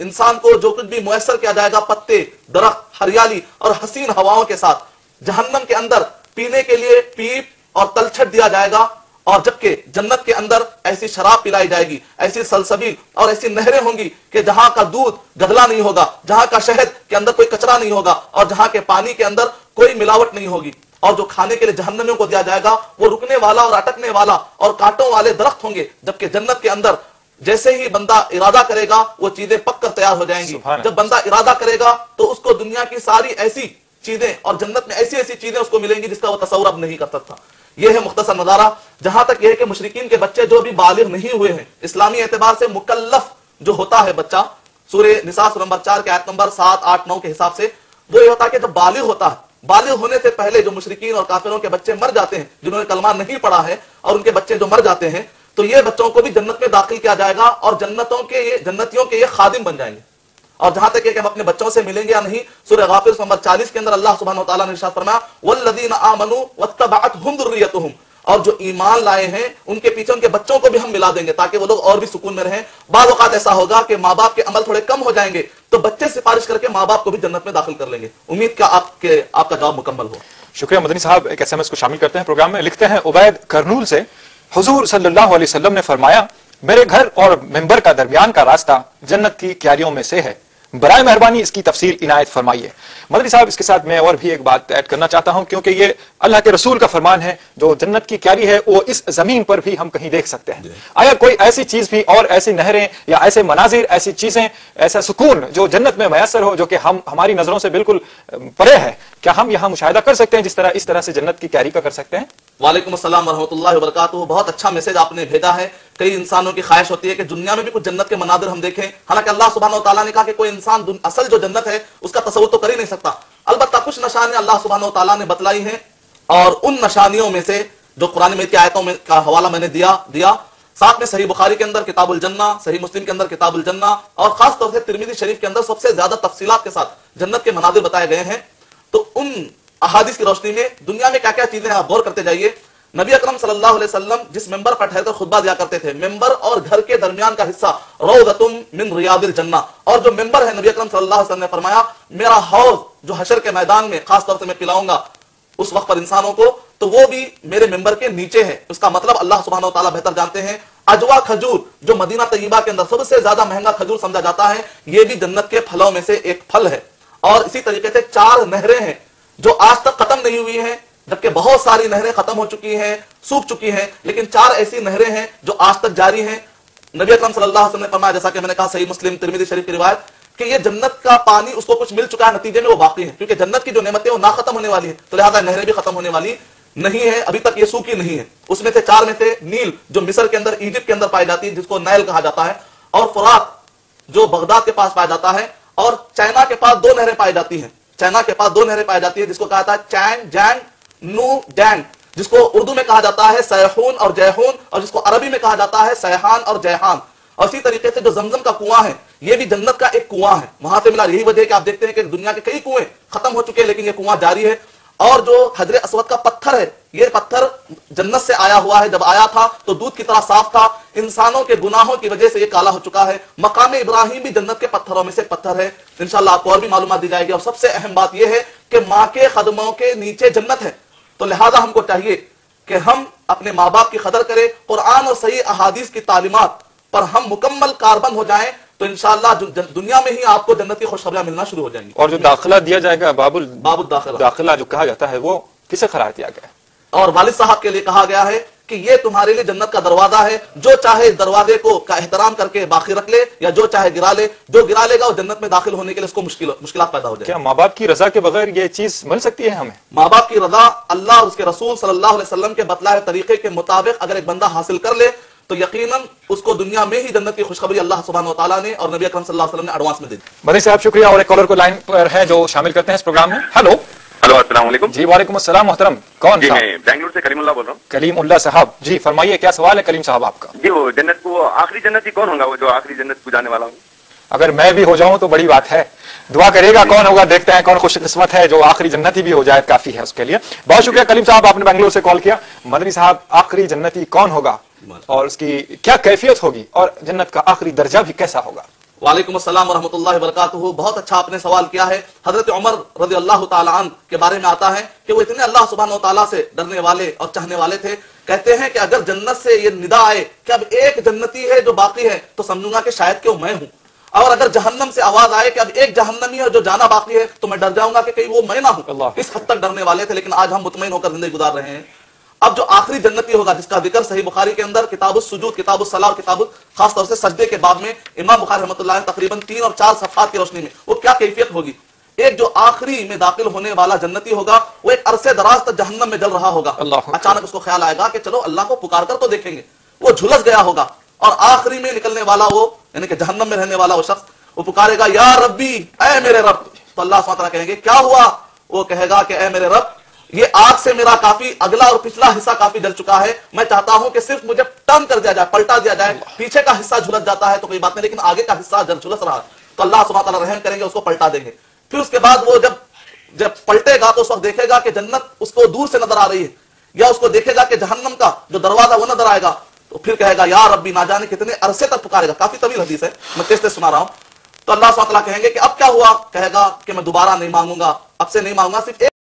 انسان کو جو کچھ بھی میسر کیا جائے گا، پتے، درخت، ہریالی اور حسین ہواؤں کے ساتھ، جہنم کے اندر پینے کے لیے پیپ اور تلچھٹ دیا جائے گا اور جبکہ جنت کے اندر ایسی شراب پلائی جائے گی، ایسی سلسبیل اور ایسی نہریں ہوں گی کہ جہاں کا دودھ گدلا نہیں ہوگا، جہاں کا شہد کے اندر کوئی کچرا نہیں ہوگا اور جہاں کے پانی کے اندر کوئی ملاوٹ نہیں ہوگی۔ اور جو کھانے کے لیے جہنمیوں کو دیا جائے گا، وہ رکنے والا اور اٹکنے والا اور کانٹوں والے درخت ہوں گے، جبکہ جنت کے اندر جیسے ہی بندہ ارادہ کرے گا وہ چیزیں پک کر تیار ہو جائیں گی۔ جب بندہ ارادہ کرے گا تو اس کو دنیا کی ساری ایسی چیزیں اور جنت میں ایسی ایسی چیزیں اس کو ملیں گی جس کا وہ تصور اب نہیں کر سکتا۔ یہ ہے مختصر نظارہ۔ جہاں تک یہ ہے کہ مشرقین کے بچے جو بھی بالغ نہیں ہوئے ہیں اسلامی اعتبار سے مکلف جو ہوتا ہے بچہ سورہ نساء نمبر چار کے آیت نمبر سات آٹھ نو کے حساب سے وہ یہ ہوتا ہے کہ جب بالغ ہوتا ہے بالغ ہونے سے پہلے جو مشرقین اور کافروں کے بچے مر جاتے ہیں جنہوں نے کلمہ نہیں پڑھا ہے اور ان کے بچے جو مر جاتے ہیں تو یہ بچوں کو بھی جنت میں داخل کیا جائے گا اور جنتوں کے یہ جنتیوں کے یہ خادم بن جائیں گے۔ اور جہاں تک کہ ہم اپنے بچوں سے ملیں گے یا نہیں، سورہ غافر نمبر 40 کے اندر اللہ سبحانہ وتعالی نے ارشاد فرمایا والذین آمنوا واتبعتهم ذریتهم اور جو ایمان لائے ہیں، ان کے پیچھے ان کے بچوں کو بھی ہم ملا دیں گے تاکہ وہ لوگ اور بھی سکون میں رہیں۔ بعض اوقات ایسا ہوگا کہ ماں باپ کے عمل تھوڑے کم ہو جائیں گے، تو بچے سفارش کر کے ماں باپ کو بھی جنت میں داخل کر لیں گے۔ امید کیا آپ کے آپ کا جواب مکمل ہو شکریہ مدنی صاحب، ایک ایس ایم ایس کو شامل کرتے ہیں پروگرام میں۔ لکھتے ہیں عبید کرنول سے۔ حضور صلی اللہ علیہ وسلم نے فرمایا میرے گھر اور ممبر کا درمیان کا راستہ جنت کی کیاریوں میں سے ہے۔ برائے مہربانی اس کی تفصیل عنایت فرمائیے۔ مدری صاحب اس کے ساتھ میں اور بھی ایک بات ایڈ کرنا چاہتا ہوں کیونکہ یہ اللہ کے رسول کا فرمان ہے جو جنت کی کیاری ہے وہ اس زمین پر بھی ہم کہیں دیکھ سکتے ہیں۔ جی۔ آیا کوئی ایسی چیز بھی اور ایسی نہریں یا ایسے مناظر ایسی چیزیں ایسا سکون جو جنت میں میسر ہو جو کہ ہم ہماری نظروں سے بالکل پرے ہے کیا ہم یہاں مشاہدہ کر سکتے ہیں جس طرح اس طرح سے جنت کی کیاری کا کر سکتے ہیں؟ وعلیکم السلام ورحمۃ اللہ وبرکاتہ۔ بہت اچھا میسج آپ نے بھیجا ہے۔ کئی انسانوں کی خواہش ہوتی ہے کہ دنیا میں بھی کچھ جنت کے مناظر ہم دیکھیں۔ حالانکہ اللہ سبحانہ و تعالیٰ نے کہا کہ کوئی انسان دن- اصل جو جنت ہے، اس کا تصور تو کر ہی نہیں سکتا۔ البتہ کچھ نشانیاں اللہ سبحانہ و تعالیٰ نے بتلائی ہیں۔ اور ان نشانیوں میں سے جو قرآن میں کی آیتوں میں کا حوالہ میں نے دیا دیا، ساتھ میں صحیح بخاری کے اندر کتاب الجنہ، صحیح مسلم کے اندر کتاب الجنہ، اور خاص طور سے ترمیدی شریف کے اندر سب سے زیادہ تفصیلات کے ساتھ جنت کے مناظر بتائے گئے ہیں۔ تو ان احادیث کی روشنی میں دنیا میں کیا کیا چیزیں آپ غور کرتے جائیے۔ نبی اکرم صلی اللہ علیہ وسلم جس ممبر پر ٹھہر کر خطبہ دیا کرتے تھے۔ ممبر اور گھر کے درمیان کا حصہ روضتم من ریاض الجنہ۔ اور جو ممبر ہے نبی اکرم صلی اللہ علیہ وسلم نے فرمایا، میرا حوض جو حشر کے میدان میں، خاص طور سے میں پلاؤں گا اس وقت پر انسانوں کو، تو وہ بھی میرے ممبر کے نیچے ہے۔ اس کا مطلب اللہ سبحانہ و تعالیٰ بہتر جانتے ہیں۔ اجوا کھجور، جو مدینہ طیبہ کے اندر سب سے زیادہ مہنگا کھجور سمجھا جاتا ہے، یہ بھی جنت کے پھلوں میں سے ایک پھل ہے۔ اور اسی طریقے سے چار نہریں ہیں۔ جو آج تک ختم نہیں ہوئی ہیں، جبکہ بہت ساری نہریں ختم ہو چکی ہیں، سوکھ چکی ہیں، لیکن چار ایسی نہریں ہیں جو آج تک جاری ہیں۔ نبی اکرم صلی اللہ علیہ وسلم نے فرمایا، جیسا کہ میں نے کہا، صحیح مسلم ترمیدی شریف کی روایت، کہ یہ جنت کا پانی اس کو کچھ مل چکا ہے، نتیجے میں وہ باقی ہے۔ کیونکہ جنت کی جو نعمتیں وہ نہ ختم ہونے والی ہیں۔ تو لہٰذا نہریں بھی ختم ہونے والی نہیں ہے ابھی تک یہ سوکھی نہیں ہے اس میں سے چار میں سے نیل، جو مصر کے اندر، ایجپٹ کے اندر پائی جاتی ہے، جس کو نیل کہا جاتا ہے، اور فرات، جو بغداد کے پاس پایا جاتا ہے، اور چائنا کے پاس دو نہریں پائی جاتی ہیں۔ چائنا کے پاس دو نہریں پائی جاتی ہیں، جس کو کہا تھا چین جینگ نو ڈینگ جس کو اردو میں کہا جاتا ہے سیحون اور جیہون، اور جس کو عربی میں کہا جاتا ہے سیحان اور جیحان اور اسی طریقے سے جو زمزم کا کنواں ہے، یہ بھی جنت کا ایک کنواں ہے۔ وہاں سے ملا یہی وجہ ہے کہ آپ دیکھتے ہیں کہ دنیا کے کئی کنویں ختم ہو چکے ہیں، لیکن یہ کنواں جاری ہے۔ اور جو حضر اسود کا پتھر ہے، یہ پتھر جنت سے آیا ہوا ہے۔ جب آیا تھا تو دودھ کی طرح صاف تھا۔ انسانوں کے گناہوں کی وجہ سے یہ کالا ہو چکا ہے۔ مقام ابراہیم بھی جنت کے پتھروں میں سے پتھر ہے۔ انشاءاللہ آپ کو اور بھی معلومات دی جائے گی۔ اور سب سے اہم بات یہ ہے کہ ماں کے قدموں کے نیچے جنت ہے۔ تو لہذا ہم کو چاہیے کہ ہم اپنے ماں باپ کی قدر کریں۔ قرآن اور صحیح احادیث کی تعلیمات پر ہم مکمل کاربن ہو جائیں۔ تو انشاءاللہ دنیا میں ہی آپ کو جنت کی خوشخبریاں ملنا شروع ہو جائیں گی۔ اور جو داخلہ دیا جائے گا باب الداخلہ۔ داخلہ جو کہا جاتا ہے وہ کسے قرار دیا گیا؟ ہے اور والد صاحب کے لیے کہا گیا ہے کہ یہ تمہارے لیے جنت کا دروازہ ہے۔ جو چاہے اس دروازے کو کا احترام کر کے باقی رکھ لے یا جو چاہے گرا لے جو گرا لے گا وہ جنت میں داخل ہونے کے لیے اس کو مشکل مشکلات پیدا ہو جائے کیا ماں باپ کی رضا کے بغیر یہ چیز مل سکتی ہے ہمیں؟ ماں باپ کی رضا اللہ اور اس کے رسول صلی اللہ علیہ وسلم کے بتلائے طریقے کے مطابق اگر ایک بندہ حاصل کر لے تو یقیناً اس کو دنیا میں ہی جنت کی خوشخبری اللہ سبحانہ و تعالیٰ نے اور نبی اکرم صلی اللہ علیہ وسلم نے ایڈوانس میں دے دی۔ مدنی صاحب شکریہ۔ اور ایک کالر کو لائن پر ہے جو شامل کرتے ہیں اس پروگرام میں۔ ہلو۔ ہلو السلام علیکم۔ جی وعلیکم السلام محترم۔ کون جی صاحب؟ میں بنگلور سے کریم اللہ بول رہا ہوں۔ کلیم اللہ صاحب۔ جی فرمائیے کیا سوال ہے کلیم صاحب آپ کا؟ جی وہ جنت کو آخری جنت ہی کون ہوگا؟ وہ جو آخری جنت کو جانے والا ہوں اگر میں بھی ہو جاؤں تو بڑی بات ہے۔ دعا کرے گا کون ہوگا دیکھتے ہیں کون خوش قسمت ہے جو آخری جنتی بھی ہو جائے کافی ہے اس کے لیے۔ بہت شکریہ کلیم صاحب آپ نے بنگلور سے کال کیا۔ مدنی صاحب آخری جنتی کون ہوگا؟ اور اس کی کیا کیفیت ہوگی؟ اور جنت کا آخری درجہ بھی کیسا ہوگا؟ وعلیکم السلام ورحمۃ اللہ وبرکاتہ۔ بہت اچھا آپ نے سوال کیا ہے۔ حضرت عمر رضی اللہ تعالیٰ عنہ کے بارے میں آتا ہے کہ وہ اتنے اللہ سبحانہ و تعالیٰ سے ڈرنے والے اور چاہنے والے تھے۔ کہتے ہیں کہ اگر جنت سے یہ ندا آئے کہ اب ایک جنتی ہے جو باقی ہے تو سمجھوں گا کہ شاید کہ میں ہوں۔ اور اگر جہنم سے آواز آئے کہ اب ایک جہنمی ہے جو جانا باقی ہے تو میں ڈر جاؤں گا کہ کہیں وہ میں نہ ہوں۔ اس حد تک ڈرنے والے تھے لیکن آج ہم مطمئن ہو کر زندگی گزار رہے ہیں۔ اب جو آخری جنتی ہوگا جس کا ذکر صحیح بخاری کے اندر کتاب السجود کتاب الصلاح کتاب خاص طور سے سجدے کے باب میں امام بخاری رحمۃ اللہ نے تقریباً تین اور چار صفحات کی روشنی میں۔ وہ کیا کیفیت ہوگی؟ ایک جو آخری میں داخل ہونے والا جنتی ہوگا وہ ایک عرصے دراز تک جہنم میں جل رہا ہوگا۔ اچانک اس کو خیال آئے گا کہ چلو اللہ کو پکار کر تو دیکھیں گے۔ وہ جھلس گیا ہوگا اور آخری میں نکلنے والا وہ یعنی کہ جہنم میں رہنے والا وہ شخص وہ پکارے گا یا ربی اے میرے رب! تو اللہ تعالیٰ کہیں گے کیا ہوا؟ وہ کہے گا کہ اے میرے رب یہ آگ سے میرا کافی اگلا اور پچھلا حصہ کافی جل چکا ہے۔ میں چاہتا ہوں کہ صرف مجھے ٹرن کر دیا جائے پلٹا دیا جائے۔ پیچھے کا حصہ جھلس جاتا ہے تو کوئی بات نہیں لیکن آگے کا حصہ جل جھلس رہا۔ تو اللہ سبحانہ تعالیٰ رحم کریں گے اس کو پلٹا دیں گے۔ پھر اس کے بعد وہ جب جب پلٹے گا تو اس وقت دیکھے گا کہ جنت اس کو دور سے نظر آ رہی ہے۔ یا اس کو دیکھے گا کہ جہنم کا جو دروازہ وہ نظر آئے گا۔ تو پھر کہے گا یا ربی نہ جانے کتنے عرصے تک پکارے گا۔ کافی طویل حدیث ہے میں تیز تیز سنا رہا ہوں۔ تو اللہ سبحانہ تعالیٰ کہیں گے کہ اب کیا ہوا؟ کہے گا کہ میں دوبارہ نہیں مانگوں گا۔ اب سے نہیں مانگوں گا صرف ایک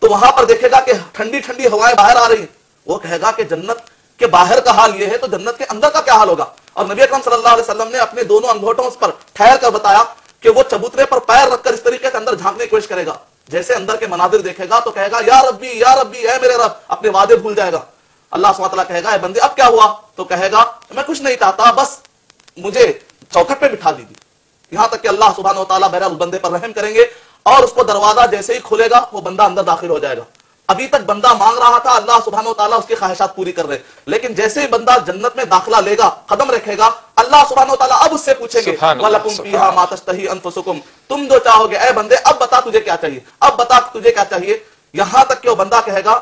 تو وہاں پر دیکھے گا کہ ٹھنڈی ٹھنڈی ہوائیں باہر آ رہی ہیں۔ وہ کہے گا کہ جنت کے باہر کا حال یہ ہے، تو جنت کے اندر کا کیا حال ہوگا؟ اور نبی اکرم صلی اللہ علیہ وسلم نے اپنے دونوں انگوٹھوں پر ٹھہر کر بتایا کہ وہ چبوترے پر پیر رکھ کر اس طریقے سے اندر جھانکنے کی کوشش کرے گا۔ جیسے اندر کے مناظر دیکھے گا تو کہے گا، یا ربی یا ربی، اے میرے رب! اپنے وعدے بھول جائے گا۔ اللہ سبحانہ کہے گا، اے بندے، اب کیا ہوا؟ تو کہے گا، میں کچھ نہیں چاہتا، بس مجھے چوکھٹ پہ بٹھا دی یہاں تک کہ اللہ سبحانہ و تعالیٰ بہرحال بندے پر رحم کریں گے۔ اور اس کو دروازہ جیسے ہی کھلے گا وہ بندہ اندر داخل ہو جائے گا۔ ابھی تک بندہ مانگ رہا تھا اللہ سبحانہ و تعالیٰ اس کی خواہشات پوری کر رہے لیکن جیسے ہی بندہ جنت میں داخلہ لے گا قدم رکھے گا اللہ سبحانہ و تعالیٰ اب اس سے پوچھیں گے وَلَكُمْ فِيهَا مَا تَشْتَهِي أَنفُسُكُمْ تم جو چاہو گے اے بندے اب بتا تجھے کیا چاہیے اب بتا تجھے کیا چاہیے۔ یہاں تک کہ وہ بندہ کہے گا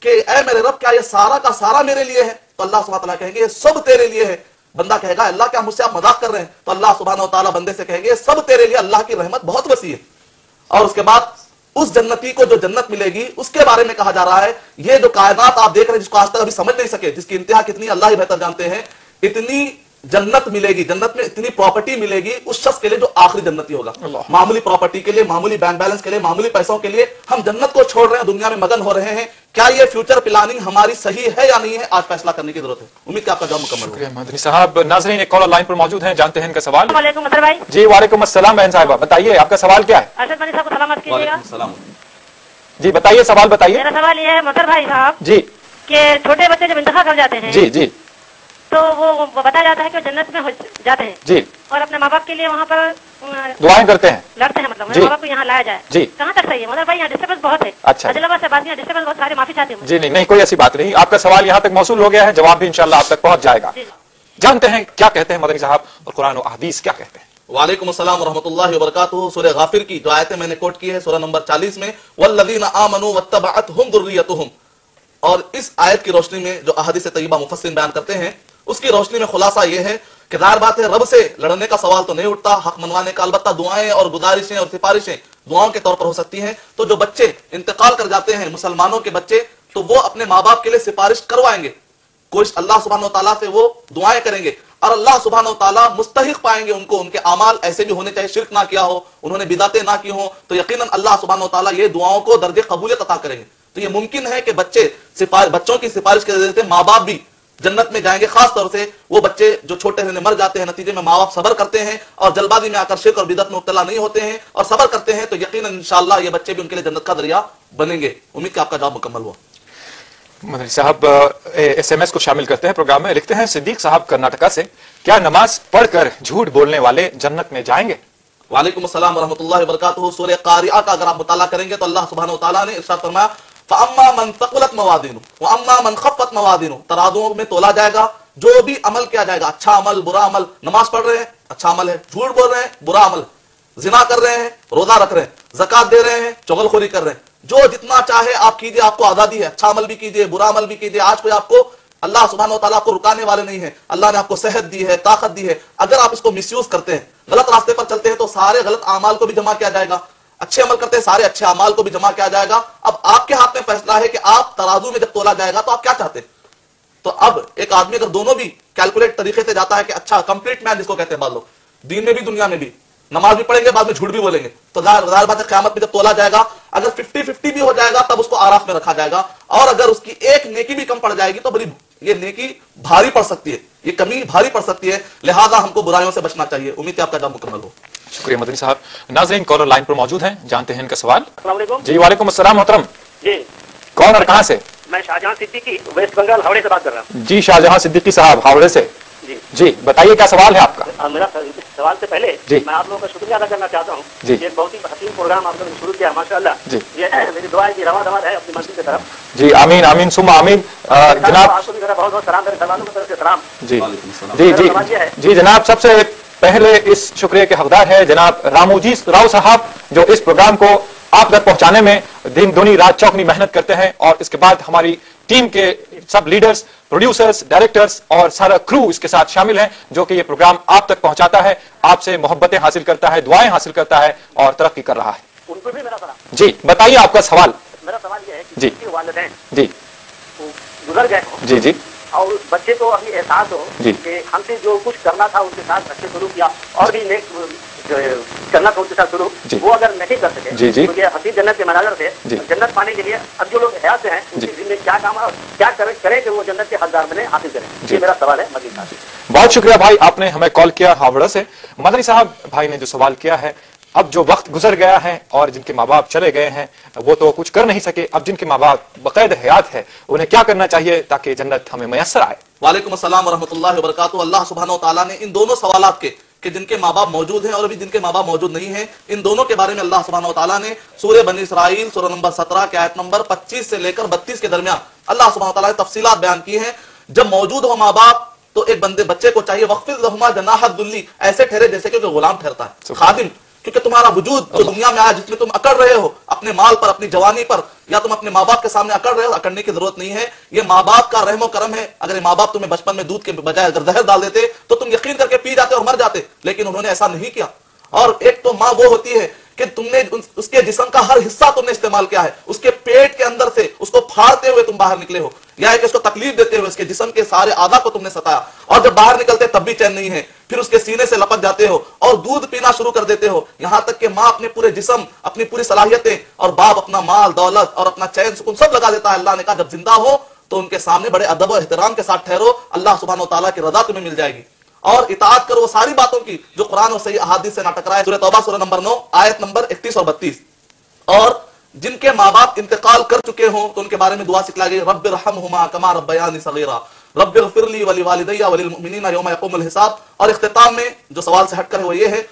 کہ اے میرے رب کیا یہ سارا کا سارا میرے لیے ہے؟ تو اللہ سبحانہ تعالیٰ کہیں گے یہ سب تیرے لیے ہے۔ بندہ کہے گا اللہ کیا مجھ سے آپ مذاق کر رہے ہیں؟ تو اللہ سبحانہ و تعالیٰ بندے سے کہیں گے یہ سب تیرے لیے اللہ کی رحمت بہت وسیع ہے۔ اور اس کے بعد اس جنتی کو جو جنت ملے گی، اس کے بارے میں کہا جا رہا ہے۔ یہ جو کائنات آپ دیکھ رہے ہیں، جس کو آج تک ابھی سمجھ نہیں سکے، جس کی انتہا کتنی اللہ ہی بہتر جانتے ہیں، اتنی جنت ملے گی جنت میں اتنی پراپرٹی ملے گی اس شخص کے لیے جو آخری جنتی ہوگا۔ معمولی پراپرٹی کے لیے معمولی بینک بیلنس کے لیے معمولی پیسوں کے لیے ہم جنت کو چھوڑ رہے ہیں دنیا میں مگن ہو رہے ہیں۔ کیا یہ فیوچر پلاننگ ہماری صحیح ہے یا نہیں ہے؟ آج فیصلہ کرنے کی ضرورت ہے۔ امید کہ آپ کا جواب مکمل صاحب۔ ناظرین ایک کالر لائن پر موجود ہیں جانتے ہیں ان کا سوال۔ وعلیکم بھائی۔ جی وعلیکم السلام بہن صاحبہ۔ بتائیے آپ کا سوال کیا ہے؟ صاحب کو سلامت گا السلام۔ جی بتائیے سوال بتائیے۔ میرا سوال یہ ہے مدر بھائی صاحب جی۔ کہ چھوٹے بچے جب انتخاب کر جاتے ہیں جی جی۔ تو وہ بتایا جاتا ہے کہ جنت میں جاتے ہیں۔ جی۔ اور اپنے ماں باپ کے لیے وہاں پر دعائیں کرتے ہیں۔ لڑتے ہیں مطلب۔ جی۔ ماں باپ کو یہاں لایا جائے۔ جی۔ کہاں تک صحیح ہے؟ مطلب بھائی یہاں ڈسٹربینس بہت ہے۔ اچھا۔ عدل آباد سے بات یہاں ڈسٹربینس بہت سارے معافی چاہتے ہیں۔ جی نہیں نہیں کوئی ایسی بات نہیں۔ آپ کا سوال یہاں تک موصول ہو گیا ہے۔ جواب بھی انشاءاللہ آپ تک پہنچ جائے گا۔ جی۔ جانتے ہیں کیا کہتے ہیں مدنی صاحب؟ اور قرآن و حدیث کیا کہتے ہیں؟ وعلیکم السلام ورحمۃ اللہ وبرکاتہ۔ سورہ غافر کی جو آیتیں میں نے کوٹ کی ہے سورہ نمبر چالیس میں والذین آمنوا واتبعتهم ذریتهم اور اس آیت کی روشنی میں جو احادیث طیبہ مفسرین بیان کرتے ہیں اس کی روشنی میں خلاصہ یہ ہے کہ دار بات ہے، رب سے لڑنے کا سوال تو نہیں اٹھتا، حق منوانے کا البتہ دعائیں اور گزارشیں اور سفارشیں دعاؤں کے طور پر ہو سکتی ہیں۔ تو جو بچے انتقال کر جاتے ہیں، مسلمانوں کے بچے، تو وہ اپنے ماں باپ کے لیے سفارش کروائیں گے۔ کوشش اللہ سبحانہ و تعالیٰ سے وہ دعائیں کریں گے۔ اور اللہ سبحانہ و تعالیٰ مستحق پائیں گے ان کو، ان کے اعمال ایسے بھی ہونے چاہیے، شرک نہ کیا ہو، انہوں نے بداتے نہ کی ہوں، تو یقیناً اللہ سبحانہ و تعالیٰ یہ دعاؤں کو درج قبولیت عطا کریں گے۔ تو یہ ممکن ہے کہ بچے بچوں کی سفارش کے ذریعے سے ماں باپ بھی جنت میں جائیں گے خاص طور سے وہ بچے جو چھوٹے ہیں مر جاتے ہیں نتیجے میں ماں باپ صبر کرتے ہیں اور جلبازی میں آ کر شرک اور بدت میں مبتلا نہیں ہوتے ہیں اور صبر کرتے ہیں تو یقیناً انشاءاللہ یہ بچے بھی ان کے لیے جنت کا ذریعہ بنیں گے۔ امید کہ آپ کا جواب مکمل ہوا۔ مدنی صاحب ایس ایم ایس کو شامل کرتے ہیں پروگرام میں لکھتے ہیں صدیق صاحب کرناٹکا سے کیا نماز پڑھ کر جھوٹ بولنے والے جنت میں جائیں گے؟ وعلیکم السلام ورحمۃ اللہ وبرکاتہ۔ سورہ قاریہ کا اگر آپ مطالعہ کریں گے تو اللہ سبحانہ و تعالیٰ نے ارشاد فرمایا فاما من ثقلت موازین واما من خفت موازین ترازوں میں تولا جائے گا، جو بھی عمل کیا جائے گا اچھا عمل، برا عمل، نماز پڑھ رہے ہیں اچھا عمل ہے، جھوٹ بول رہے ہیں، برا عمل، زنا کر رہے ہیں، روزہ رکھ رہے ہیں زکات دے رہے ہیں، چغل خوری کر رہے ہیں۔ جو جتنا چاہے آپ کیجیے، آپ کو آزادی ہے اچھا عمل بھی کیجیے، برا عمل بھی کیجیے، آج کوئی آپ کو اللہ سبحانہ و تعالیٰ کو رکانے والے نہیں ہیں اللہ نے آپ کو صحت دی ہے، طاقت دی ہے۔ اگر آپ اس کو مس یوز کرتے ہیں، غلط راستے پر چلتے ہیں، تو سارے غلط اعمال کو بھی جمع کیا جائے گا۔ اچھے عمل کرتے ہیں، سارے اچھے امال کو بھی جمع کیا جائے گا۔ اب آپ کے ہاتھ میں فیصلہ ہے کہ آپ ترازو میں جب تولا جائے گا تو آپ کیا چاہتے ہیں؟ تو اب ایک آدمی اگر دونوں بھی کیلکولیٹ طریقے سے جاتا ہے کہ اچھا کمپلیٹ مین جس کو کہتے ہیں بعض لوگ دین میں بھی، دنیا میں بھی، نماز بھی پڑھیں گے، بعد میں جھوٹ بھی بولیں گے۔ تو ظاہر بات ہے، قیامت میں جب تولا جائے گا، اگر ففٹی ففٹی بھی ہو جائے گا، تب اس کو آراف میں رکھا جائے گا۔ اور اگر اس کی ایک نیکی بھی کم پڑ جائے گی، تو بڑی، یہ نیکی بھاری پڑ سکتی ہے۔ یہ کمی بھاری پڑ سکتی ہے۔ لہٰذا ہم کو برائیوں سے بچنا چاہیے۔ امید ہے آپ کا جب مکمل ہو۔ شکریہ مدنی صاحب۔ ناظرین کالر لائن پر موجود ہیں جانتے ہیں ان کا سوال۔ السلام علیکم۔ جی وعلیکم السلام محترم۔ جی۔ کون اور کہاں سے؟ میں شاہجہاں صدیقی ویسٹ بنگال ہاوڑے سے بات کر رہا ہوں۔ جی شاہجہاں صدیقی صاحب ہاوڑے سے۔ جی۔ جی بتائیے کیا سوال ہے آپ کا؟ ہاں، میرا سوال سے پہلے جی۔ میں آپ لوگوں کا شکریہ ادا کرنا چاہتا ہوں۔ جی۔ یہ بہت ہی حسین پروگرام آپ نے شروع کیا ماشاء اللہ جی۔ یہ میری دعا ہے کہ روا دوار ہے اپنی مرضی کی طرف۔ جی آمین آمین سما آمین۔ جناب۔ آپ کو بھی بہت بہت سلام میرے سوالوں کی طرف سے سلام۔ جی۔ جی جی۔ جی جناب سب سے پہلے اس شکریہ کے حقدار ہے جناب رامو جی راؤ صاحب جو اس پروگرام کو آپ تک پہنچانے میں دن دونی رات چوکنی محنت کرتے ہیں اور اس کے بعد ہماری ٹیم کے سب لیڈرز پروڈیوسرز ڈائریکٹرز اور سارا کرو اس کے ساتھ شامل ہیں جو کہ یہ پروگرام آپ تک پہنچاتا ہے آپ سے محبتیں حاصل کرتا ہے دعائیں حاصل کرتا ہے اور ترقی کر رہا ہے۔ ان کو بھی میرا سلام جی بتائیے آپ کا سوال۔ میرا سوال یہ ہے کہ جی۔ والدین جی۔ گزر گئے جی جی۔ اور بچے کو ابھی احساس ہو جی۔ کہ ہم سے جو کچھ کرنا تھا ان کے ساتھ اچھے شروع کیا اور بھی نیک کرنا تھا ان کے ساتھ سلوک جی۔ وہ اگر نہیں کر سکے جی، کیونکہ حسین جنت کے مناظر تھے۔ جنت پانے کے لیے اب جو لوگ حیات ہیں ان کے ذمہ کیا کام ہے کیا کریں کہ وہ جنت کے حقدار بنے حاصل کریں یہ میرا سوال ہے مدنی صاحب بہت شکریہ بھائی آپ نے ہمیں کال کیا ہاوڑا سے۔ مدنی صاحب بھائی نے جو سوال کیا ہے اب جو وقت گزر گیا ہے اور جن کے ماں باپ چلے گئے ہیں وہ تو کچھ کر نہیں سکے۔ اب جن کے ماں باپ بقید حیات ہے انہیں کیا کرنا چاہیے تاکہ جنت ہمیں میسر آئے؟ وعلیکم السلام ورحمۃ اللہ وبرکاتہ۔ اللہ سبحانہ و نے ان دونوں سوالات کے کہ جن کے ماں باپ موجود ہیں اور ابھی جن کے ماں باپ موجود نہیں ہیں ان دونوں کے بارے میں اللہ سبحانہ و تعالیٰ نے سورہ بنی اسرائیل سورہ نمبر سترہ کے آیت نمبر پچیس سے لے کر بتیس کے درمیان اللہ سبحانہ و نے تفصیلات بیان کی ہیں۔ جب موجود ہو ماں باپ تو ایک بندے بچے کو چاہیے وقف رحما جناحت دلی ایسے ٹھہرے جیسے کہ غلام ٹھہرتا ہے۔ خادم کیونکہ تمہارا وجود جو دنیا میں آیا جس میں تم اکڑ رہے ہو اپنے مال پر اپنی جوانی پر یا تم اپنے ماں باپ کے سامنے اکڑ رہے ہو اکڑنے کی ضرورت نہیں ہے۔ یہ ماں باپ کا رحم و کرم ہے۔ اگر یہ ماں باپ تمہیں بچپن میں دودھ کے بجائے اگر زہر ڈال دیتے تو تم یقین کر کے پی جاتے اور مر جاتے لیکن انہوں نے ایسا نہیں کیا۔ اور ایک تو ماں وہ ہوتی ہے کہ تم نے اس کے جسم کا ہر حصہ تم نے استعمال کیا ہے۔ اس کے پیٹ کے اندر سے اس کو پھاڑتے ہوئے تم باہر نکلے ہو۔ یا ایک اس کو تکلیف دیتے ہوئے اس کے جسم کے سارے آدھا کو تم نے ستایا۔ اور جب باہر نکلتے تب بھی چین نہیں ہے۔ پھر اس کے سینے سے لپک جاتے ہو اور دودھ پینا شروع کر دیتے ہو۔ یہاں تک کہ ماں اپنے پورے جسم، اپنی پوری صلاحیتیں اور باپ اپنا مال، دولت اور اپنا چین، سکون سب لگا دیتا ہے۔ اللہ نے کہا، جب زندہ ہو تو ان کے سامنے بڑے ادب و احترام کے ساتھ ٹھہرو۔ اللہ سبحانہ و تعالیٰ کی رضا تمہیں مل جائے گی۔ اور اطاعت کرو وہ ساری باتوں کی جو قرآن اور صحیح احادیث سے نہ ٹکرائے سورہ توبہ سورہ نمبر نو، آیت نمبر اکتیس اور بتیس۔ اور جن کے ماں باپ انتقال کر چکے ہوں تو ان کے بارے میں دعا سکھلا گئی، رب رحم ہما کما ربیانی صغیرہ رب اغفر لی ولی والدیہ وللمؤمنین یوم یقوم الحساب۔ اور اختتام میں جو سوال سے ہٹ کر ہے وہ یہ ہے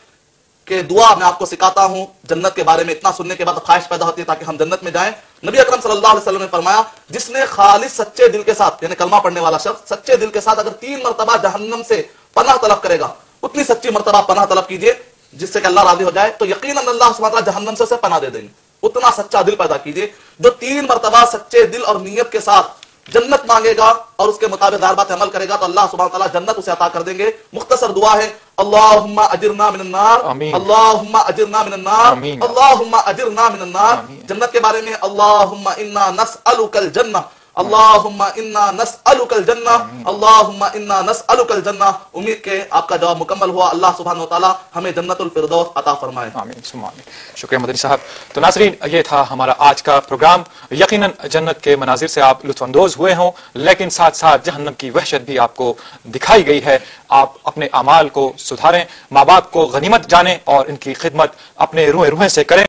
کہ دعا میں آپ کو سکھاتا ہوں جنت کے بارے میں، اتنا سننے کے بعد خواہش پیدا ہوتی ہے تاکہ ہم جنت میں جائیں۔ نبی اکرم صلی اللہ علیہ وسلم نے فرمایا، جس نے خالص سچے دل کے ساتھ یعنی کلمہ پڑھنے والا شخص، سچے دل کے ساتھ اگر تین مرتبہ جہنم سے پناہ طلب کرے گا۔ اتنی سچی مرتبہ پناہ طلب کیجیے جس سے کہ اللہ راضی ہو جائے تو یقیناً اللہ سماتا جہنم سے اسے پناہ دے دیں اتنا سچا دل پیدا کیجیے جو تین مرتبہ سچے دل اور نیت کے ساتھ جنت مانگے گا اور اس کے مطابق دار بات عمل کرے گا تو اللہ سبحانہ تعالیٰ جنت اسے عطا کر دیں گے۔ مختصر دعا ہے اللہم اجرنا من النار اللہم اجرنا من النار اللہم اجرنا من النار۔ جنت کے بارے میں اللہم انا نسألوک الجنہ اللہم انہا نسألک الجنہ اللہم انہا نسألک الجنہ امید کے آپ کا جواب مکمل ہوا اللہ سبحانہ وتعالی ہمیں جنت الفردوس عطا فرمائے. آمین، سم آمین. شکریہ مدنی صاحب. تو ناظرین، یہ تھا ہمارا آج کا پروگرام. یقیناً جنت کے مناظر سے آپ لطف اندوز ہوئے ہوں، لیکن ساتھ ساتھ جہنم کی وحشت بھی آپ کو دکھائی گئی ہے۔ آپ اپنے عمال کو صدھاریں ماں کو غنیمت جانیں اور ان کی خدمت اپنے روحے روحے سے کریں۔